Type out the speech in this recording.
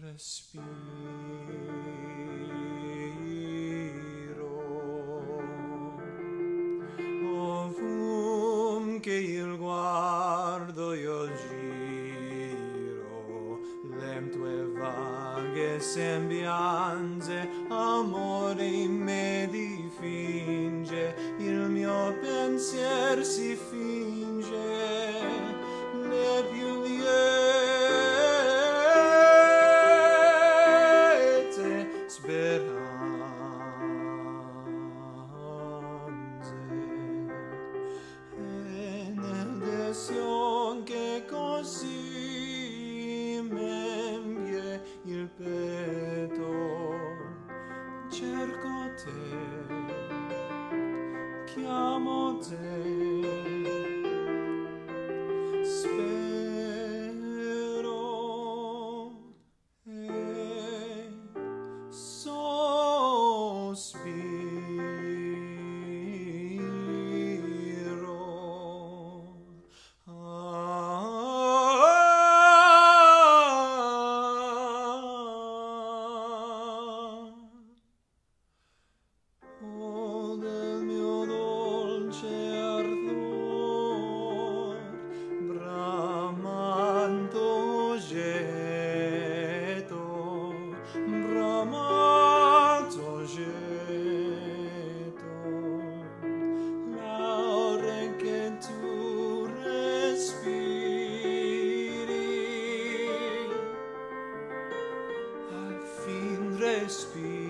respiro. Ovunque il guardo io giro le tue vaghe sembianze amore in me di vedo cerco te chiamo te. speak.